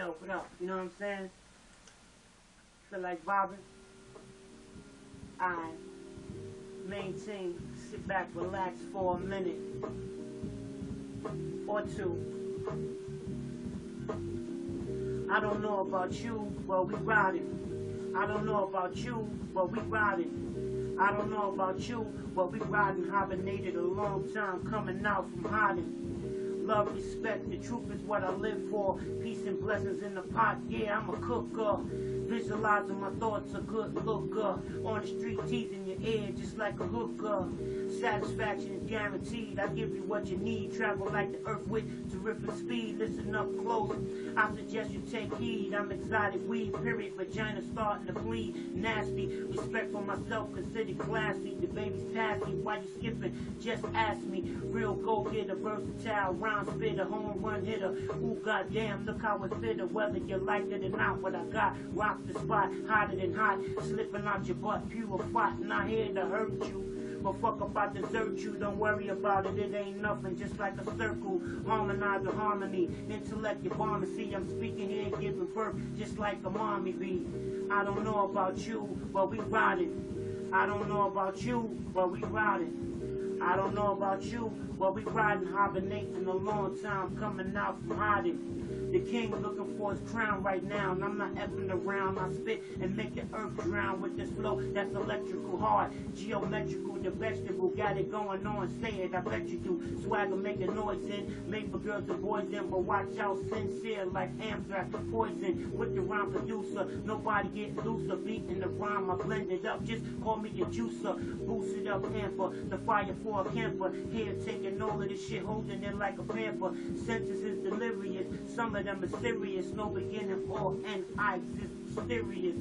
yo, what up? You know what I'm saying? Feel like vibing? I maintain, sit back, relax for a minute or two. I don't know about you, but we riding. I don't know about you, but we riding. I don't know about you, but we riding. Hibernated a long time, coming out from hiding. Love, respect, the truth is what I live for. Peace and blessings in the pot. Yeah, I'm a cooker. Visualizing my thoughts, a good looker. On the street, teasing your ear just like a hooker. Satisfaction is guaranteed. I give you what you need. Travel like the earth with terrific speed. Listen up close. I suggest you take heed. I'm exotic weed, period. Vagina starting to bleed. Nasty. Respect for myself, considered classy. The baby's Why you skipping? Just ask me. Real go getter, versatile, rhyme spitter, home run hitter. Ooh, goddamn, look how it fitter. Whether you like it or not, what I got. Rock the spot, hotter than hot. Slipping out your butt, pure fight. Not here to hurt you. But fuck I desert you, don't worry about it, it ain't nothing, just like a circle, harmonize the harmony, intellect your see I'm speaking here, giving birth, just like a mommy bee. I don't know about you, but we riding. I don't know about you, but we riding. I don't know about you, but we riding, hibernating a long time, coming out from hiding. The king looking for his crown right now, and I'm not effing around. I spit and make the earth drown with this flow that's electrical hard, geometrical, the vegetable. Got it going on, say it, I bet you do. Swagger make a noise in, made for girls and boys in, but watch out, sincere like anthrax, poison with the rhyme producer. Nobody get looser, beating the rhyme, I blend it up. Just call me a juicer, boost it up, amper, the fire for a camper. Here taking all of this shit, holding it like a pamper. Sentences delirious, some of them are serious, no beginning or end. I exist mysterious.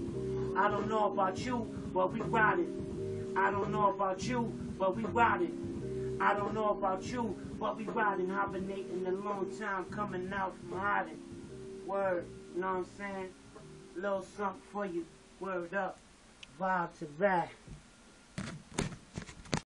I don't know about you, but we riding. I don't know about you, but we riding. I don't know about you, but we riding, hibernating a long time, coming out from hiding. Word, you know what I'm saying? Little something for you. Word up. Vibe to that.